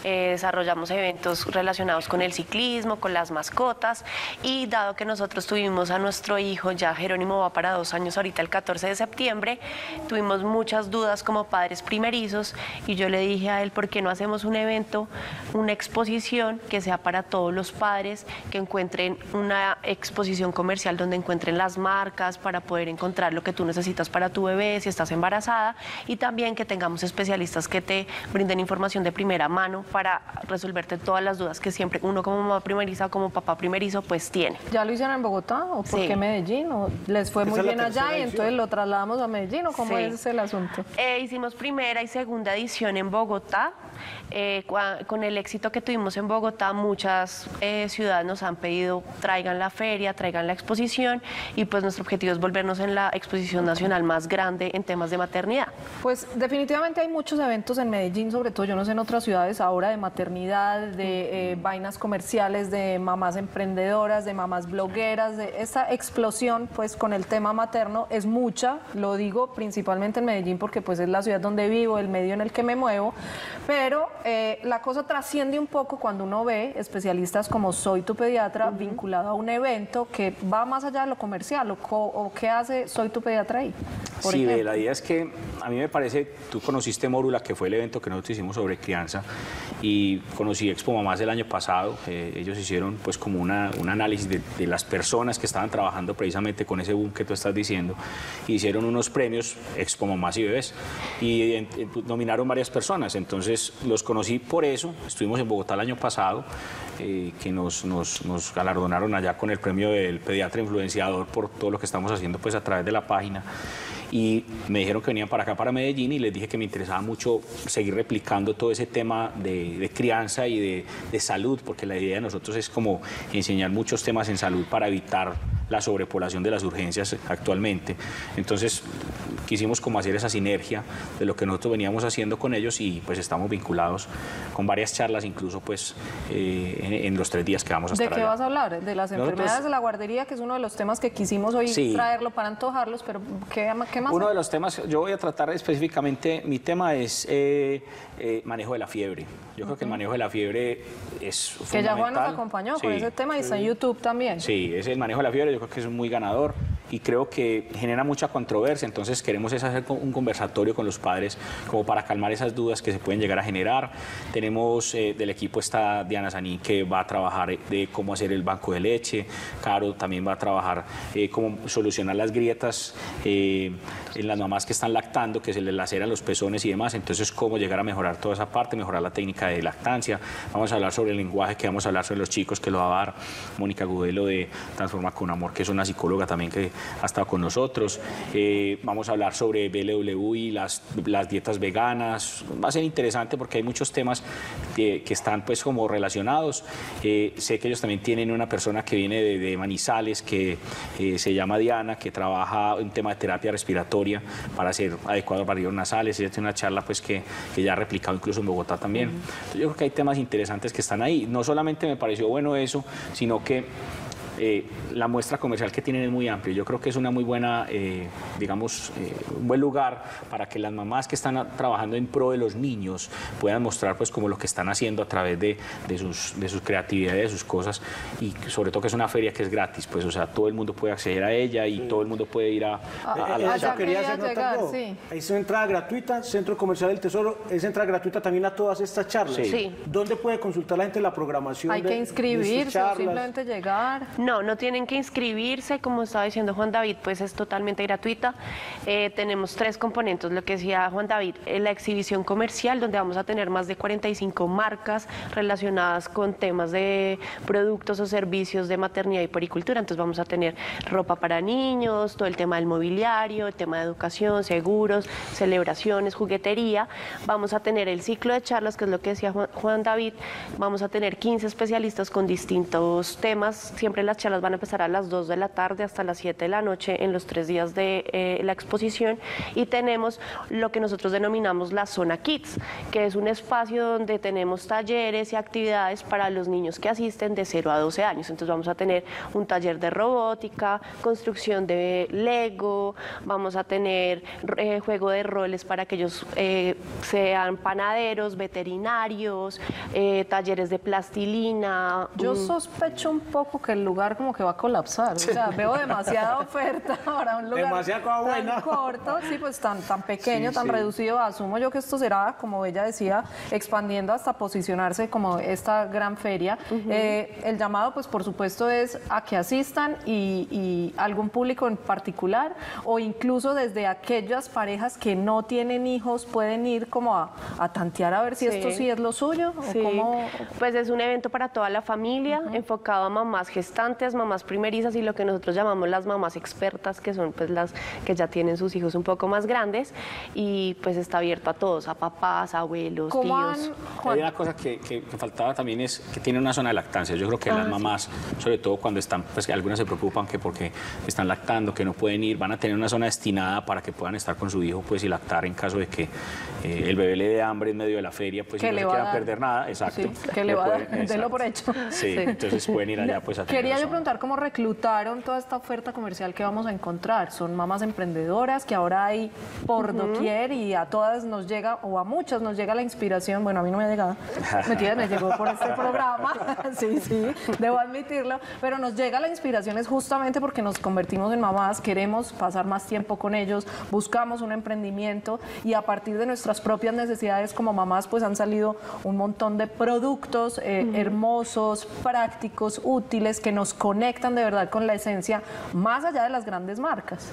Eh, desarrollamos eventos relacionados con el ciclismo, con las mascotas y dado que nosotros tuvimos a nuestro hijo, ya Jerónimo va para dos años ahorita el 14 de septiembre, tuvimos muchas dudas como padres primerizos y yo le dije a él, ¿por qué no hacemos un evento, una exposición que sea para todos los padres, que encuentren una exposición comercial donde encuentren las marcas para poder encontrar lo que tú necesitas para tu bebé si estás embarazada y también que tengamos especialistas que te brinden información de primera mano para resolverte todas las dudas que siempre uno como mamá primeriza o como papá primerizo pues tiene. ¿Ya lo hicieron en Bogotá o por Sí. qué Medellín? ¿O les fue Esa muy bien allá y entonces lo trasladamos a Medellín o cómo Sí. es el asunto? Eh, hicimos primera y segunda edición en Bogotá. Eh, cua- con el éxito que tuvimos en Bogotá, muchas eh, ciudades nos han pedido traigan la feria, traigan la exposición y pues nuestro objetivo es volvernos en la exposición nacional más grande en temas de maternidad. Pues definitivamente hay muchos eventos en Medellín, sobre todo yo no sé en otras ciudades ahora de maternidad, de eh, vainas comerciales, de mamás emprendedoras, de mamás blogueras, de esta explosión pues con el tema materno es mucha, lo digo principalmente en Medellín porque pues es la ciudad donde vivo, el medio en el que me muevo, pero eh, la cosa trasciende un poco cuando uno ve especialistas como Soy tu pediatra vinculado a un evento que va más allá de lo comercial o, co- o qué hace Soy tu pediatra ahí. por Sí, ejemplo. la idea es que a mí me parece, tú conociste Mórula, que fue el evento que nosotros hicimos sobre crianza, y conocí Expo Mamás el año pasado. eh, ellos hicieron pues como una, un análisis de, de las personas que estaban trabajando precisamente con ese que tú estás diciendo. hicieron unos premios Expo Mamás y Bebés y nominaron varias personas. Entonces los conocí por eso. Estuvimos en Bogotá el año pasado, eh, que nos, nos, nos galardonaron allá con el premio del pediatra influenciador por todo lo que estamos haciendo pues a través de la página y me dijeron que venían para acá, para Medellín, y les dije que me interesaba mucho seguir replicando todo ese tema de, de crianza y de, de salud, porque la idea de nosotros es como enseñar muchos temas en salud para evitar la sobrepoblación de las urgencias actualmente. Entonces quisimos como hacer esa sinergia de lo que nosotros veníamos haciendo con ellos y pues estamos vinculados con varias charlas, incluso pues eh, en, en los tres días que vamos a ¿De estar qué allá. vas a hablar? De las Nosotros- enfermedades de la guardería, que es uno de los temas que quisimos hoy Sí. traerlo para antojarlos, pero ¿qué, qué más? Uno de los temas, yo voy a tratar específicamente, mi tema es eh, eh, manejo de la fiebre. Yo creo que el manejo de la fiebre es que ya Juan nos fundamental. acompañó con Sí. ese tema y está en YouTube también. Sí, es el manejo de la fiebre, yo creo que es muy ganador y creo que genera mucha controversia, entonces queremos es hacer un conversatorio con los padres como para calmar esas dudas que se pueden llegar a generar. Tenemos eh, del equipo está Diana Sanín que va a trabajar eh, de cómo hacer el banco de leche, Caro también va a trabajar eh, cómo solucionar las grietas eh, en las mamás que están lactando, que se les laceran los pezones y demás, entonces cómo llegar a mejorar toda esa parte, mejorar la técnica de lactancia. Vamos a hablar sobre el lenguaje, que vamos a hablar sobre los chicos, que lo va a dar Mónica Gudelo de Transforma con Amor, que es una psicóloga también que ha estado con nosotros. Eh, vamos a hablar sobre BLW y las, las dietas veganas. Va a ser interesante porque hay muchos temas que, que están pues como relacionados. Eh, sé que ellos también tienen una persona que viene de, de Manizales, que eh, se llama Diana, que trabaja un tema de terapia respiratoria para ser adecuado a barridos nasales. Ella tiene una charla pues que, que ya ha replicado incluso en Bogotá también. Entonces, yo creo que hay temas interesantes que están ahí. No solamente me pareció bueno eso, sino que eh, la muestra comercial que tienen es muy amplia. Yo creo que es una muy buena, eh, digamos, eh, un buen lugar para que las mamás que están a- trabajando en pro de los niños puedan mostrar pues como lo que están haciendo a través de, de sus, de sus creatividades, de sus cosas y sobre todo que es una feria que es gratis, pues o sea, todo el mundo puede acceder a ella y todo el mundo puede ir a, a- a la- Eso quería hacer quería nota llegar, sí. Es entrada gratuita, Centro Comercial del Tesoro, es entrada gratuita también a todas estas charlas. Sí. ¿Dónde puede consultar la gente la programación Hay de- que de inscribirse o charlas? simplemente llegar. No, no tienen que inscribirse, como estaba diciendo Juan David, pues es totalmente gratuita. Eh, tenemos tres componentes, lo que decía Juan David, eh, la exhibición comercial, donde vamos a tener más de 45 marcas relacionadas con temas de productos o servicios de maternidad y pericultura. Entonces vamos a tener ropa para niños, todo el tema del mobiliario, el tema de educación, seguros, celebraciones, juguetería. Vamos a tener el ciclo de charlas, que es lo que decía Juan- Juan David. Vamos a tener 15 especialistas con distintos temas. Siempre las charlas van a empezar a las 2 de la tarde hasta las 7 de la noche en los tres días de eh, la exposición. Y tenemos lo que nosotros denominamos la zona Kids, que es un espacio donde tenemos talleres y actividades para los niños que asisten de 0 a 12 años. Entonces vamos a tener un taller de robótica, construcción de Lego, vamos a tener eh, juego de roles para que ellos eh, sean panaderos, veterinarios, eh, talleres de plastilina. Yo sospecho un poco que el lugar como que va a colapsar. O sea, veo demasiada oferta para un lugar Demasiada cosa tan buena. corto, sí, pues tan, tan pequeño, Sí, tan sí. reducido. Asumo yo que esto será, como ella decía, expandiendo hasta posicionarse como esta gran feria. Eh, el llamado, pues por supuesto, es a que asistan y, y algún público en particular o incluso desde aquellas parejas que no tienen hijos pueden ir como a, a tantear a ver si Sí. esto sí es lo suyo o Sí, cómo... pues es un evento para toda la familia, enfocado a mamás gestantes, mamás primerizas y lo que nosotros llamamos las mamás expertas, que son pues las que ya tienen sus hijos un poco más grandes y pues está abierto a todos, a papás, abuelos, ¿Cómo tíos. han- Hay una cosa que, que- que faltaba también es que tiene una zona de lactancia. Yo creo que Ah, las mamás, sobre todo cuando están, pues que algunas se preocupan que porque están lactando, que no pueden ir, van a tener una zona destinada para que puedan estar con su hijo pues y lactar en caso de que eh, el bebé le dé hambre en medio de la feria, pues Que y no le se va a quieran dar. perder nada, exacto. Sí, que le va a pueden- dar, délo exacto. por hecho. Sí, Sí. entonces pueden ir allá pues a tener Quería preguntar cómo reclutaron toda esta oferta comercial que vamos a encontrar. Son mamás emprendedoras que ahora hay por doquier y a todas nos llega, o a muchas nos llega la inspiración. Bueno, a mí no me ha llegado. Mentira, me llegó por este programa. sí, sí, debo admitirlo. Pero nos llega la inspiración es justamente porque nos convertimos en mamás, queremos pasar más tiempo con ellos, buscamos un emprendimiento y a partir de nuestras propias necesidades como mamás, pues han salido un montón de productos eh, hermosos, prácticos, útiles, que nos conectan de verdad con la esencia, más allá de las grandes marcas.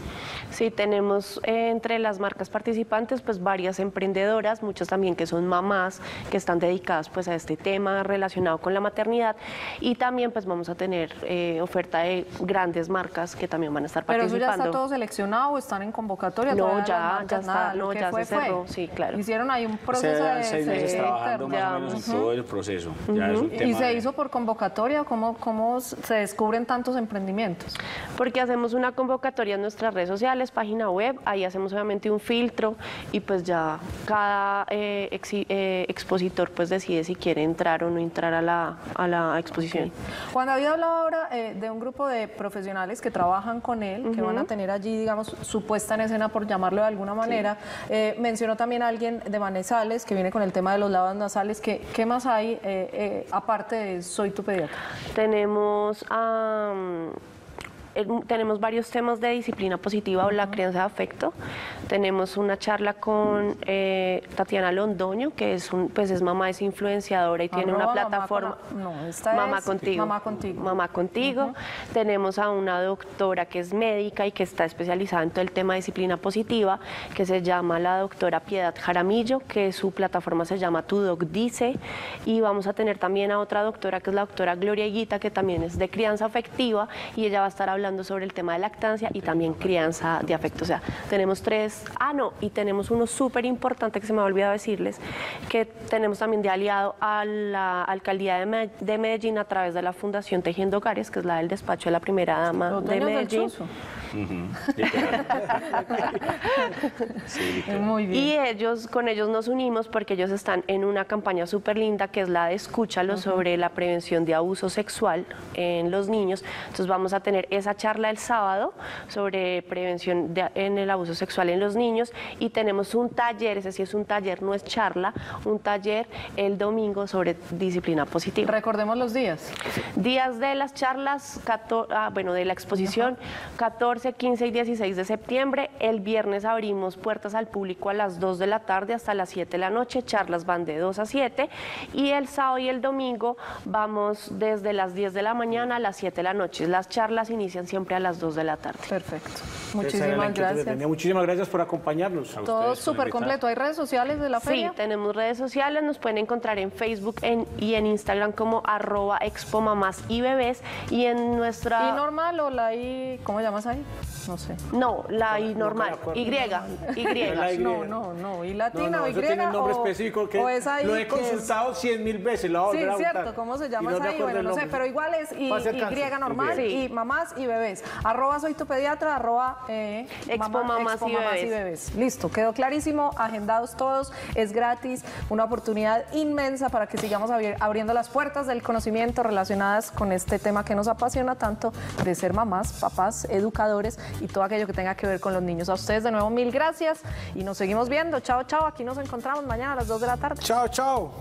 Sí, tenemos eh, entre las marcas participantes pues varias emprendedoras, muchas también que son mamás que están dedicadas pues a este tema relacionado con la maternidad y también pues vamos a tener eh, oferta de grandes marcas que también van a estar Pero eso ya participando. está todo seleccionado o están en convocatoria. No, ya, marcas, ya está, nada, no, ya fue, se cerró, fue. sí, claro. Hicieron ahí un proceso Se de seis meses trabajando interno. más o menos en todo el proceso. Ya es un ¿Y se de- hizo por convocatoria? ¿Cómo, ¿Cómo se descubren tantos emprendimientos? Porque hacemos una convocatoria en nuestras redes sociales, página web, ahí hacemos obviamente un filtro y pues ya cada eh, eh, expositor pues decide si quiere entrar o no entrar a la, a la exposición. Juan David hablaba ahora eh, de un grupo de profesionales que trabajan con él, que van a tener allí, digamos, su puesta en escena, por llamarlo de alguna manera. Mencionó también a alguien de Manizales que viene con el tema de los lavas nasales. ¿Qué, qué más hay aparte de Soy tu pediatra? Tenemos, eh, tenemos varios temas de disciplina positiva o la crianza de afecto. Tenemos una charla con eh, Tatiana Londoño, que es, un, pues es mamá, es influenciadora y tiene una mamá plataforma. con- no, esta Mamá es contigo. Mamá contigo. Mamá contigo. Tenemos a una doctora que es médica y que está especializada en todo el tema de disciplina positiva, que se llama la doctora Piedad Jaramillo, que su plataforma se llama Tu Doc Dice. Y vamos a tener también a otra doctora, que es la doctora Gloria Higuita, que también es de crianza afectiva, y ella va a estar hablando sobre el tema de lactancia y también crianza de afecto. O sea, tenemos tres. Ah, no, y tenemos uno súper importante que se me ha olvidado decirles, que tenemos también de aliado a la alcaldía de Me- de Medellín a través de la Fundación Tejiendo Hogares, que es la del despacho de la primera dama de del Sí. Muy bien. Y ellos, con ellos nos unimos porque ellos están en una campaña súper linda que es la de Escúchalo sobre la prevención de abuso sexual en los niños. Entonces vamos a tener esa charla el sábado sobre prevención de- en el abuso sexual en los niños y tenemos un taller, ese sí es un taller, no es charla, un taller el domingo sobre disciplina positiva. Recordemos los días. Días de las charlas, 14 ah, bueno, de la exposición, 14, 14, 15 y 16 de septiembre. El viernes abrimos puertas al público a las 2 de la tarde hasta las 7 de la noche. Charlas van de 2 a 7. Y el sábado y el domingo vamos desde las 10 de la mañana a las 7 de la noche. Las charlas inician siempre a las 2 de la tarde. Perfecto. Muchísimas gracias. tenía. Muchísimas gracias por acompañarnos. Todo súper completo. ¿Hay redes sociales de la Sí, feria? tenemos redes sociales, nos pueden encontrar en Facebook en- y en Instagram como arroba expo mamás y bebés y en nuestra... ¿Y normal o la I? ¿Cómo llamas ahí? No sé. No, la I normal, Y, Y. La Y. No, no, no. ¿Y latina No, no, o eso Y? tiene un nombre o- específico que o es ahí lo he es- consultado cien mil veces. Lo voy a Sí, a cierto. ¿cómo se llama no esa I? Bueno, no sé, pero igual es Y. Y normal, Sí. y mamás y bebés. Arroba soy tu pediatra, arroba eh, Expo Mamás y Bebés. bebés. Listo, quedó clarísimo, agendados todos, es gratis, una oportunidad inmensa para que sigamos abri- abriendo las puertas del conocimiento relacionadas con este tema que nos apasiona tanto de ser mamás, papás, educadores y todo aquello que tenga que ver con los niños. A ustedes de nuevo mil gracias y nos seguimos viendo. Chao, chao, aquí nos encontramos mañana a las 2 de la tarde. Chao, chao.